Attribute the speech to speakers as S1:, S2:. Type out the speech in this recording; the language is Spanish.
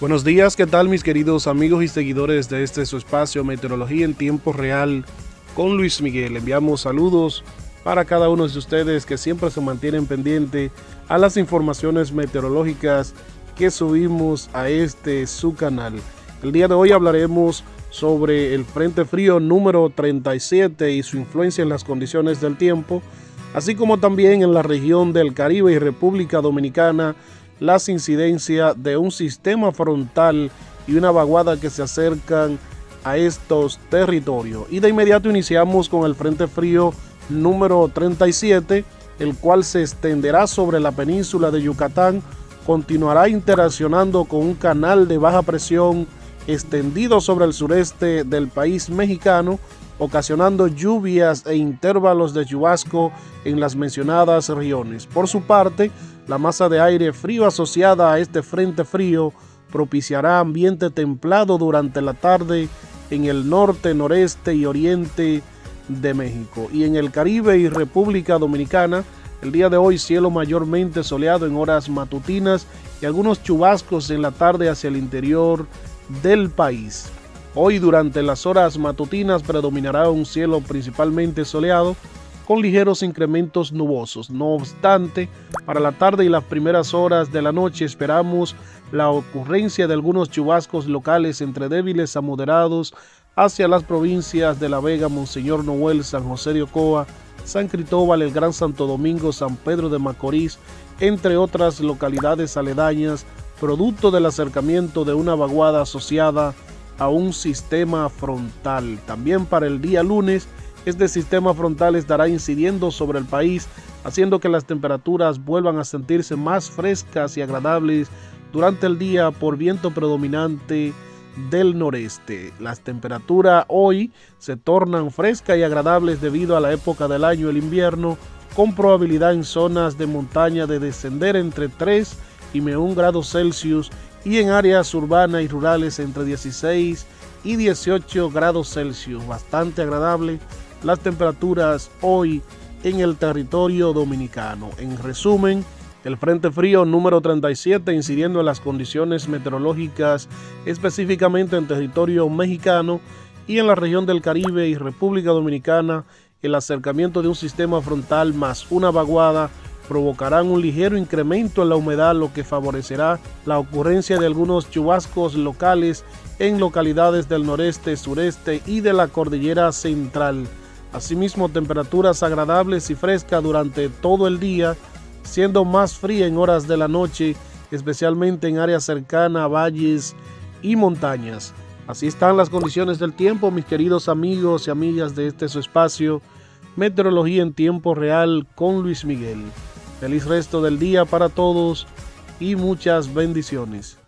S1: Buenos días, ¿qué tal mis queridos amigos y seguidores de este su espacio Meteorología en tiempo real con Luis Miguel? Enviamos saludos para cada uno de ustedes que siempre se mantienen pendiente a las informaciones meteorológicas que subimos a este su canal. El día de hoy hablaremos sobre el Frente Frío número 37 y su influencia en las condiciones del tiempo, así como también en la región del Caribe y República Dominicana las incidencias de un sistema frontal y una vaguada que se acercan a estos territorios. Y de inmediato iniciamos con el Frente Frío número 37, el cual se extenderá sobre la península de Yucatán, continuará interaccionando con un canal de baja presión extendido sobre el sureste del país mexicano, ocasionando lluvias e intervalos de chubasco en las mencionadas regiones. Por su parte, la masa de aire frío asociada a este frente frío propiciará ambiente templado durante la tarde en el norte, noreste y oriente de México. Y en el Caribe y República Dominicana, el día de hoy cielo mayormente soleado en horas matutinas y algunos chubascos en la tarde hacia el interior del país. Hoy durante las horas matutinas predominará un cielo principalmente soleado con ligeros incrementos nubosos. No obstante, para la tarde y las primeras horas de la noche esperamos la ocurrencia de algunos chubascos locales entre débiles a moderados hacia las provincias de La Vega, Monseñor Noel, San José de Ocoa, San Cristóbal, el Gran Santo Domingo, San Pedro de Macorís, entre otras localidades aledañas, producto del acercamiento de una vaguada asociada a un sistema frontal. También para el día lunes este sistema frontal estará incidiendo sobre el país, haciendo que las temperaturas vuelvan a sentirse más frescas y agradables durante el día por viento predominante del noreste. Las temperaturas hoy se tornan frescas y agradables debido a la época del año, el invierno, con probabilidad en zonas de montaña de descender entre 3 y 1 grados Celsius y en áreas urbanas y rurales entre 16 y 18 grados Celsius. Bastante agradable las temperaturas hoy en el territorio dominicano. En resumen, el Frente Frío número 37 incidiendo en las condiciones meteorológicas específicamente en territorio mexicano y en la región del Caribe y República Dominicana, el acercamiento de un sistema frontal más una vaguada provocarán un ligero incremento en la humedad, lo que favorecerá la ocurrencia de algunos chubascos locales en localidades del noreste, sureste y de la cordillera central. Asimismo, temperaturas agradables y frescas durante todo el día, siendo más fría en horas de la noche, especialmente en áreas cercanas a valles y montañas. Así están las condiciones del tiempo, mis queridos amigos y amigas de este su espacio, Meteorología en tiempo real con Luis Miguel. Feliz resto del día para todos y muchas bendiciones.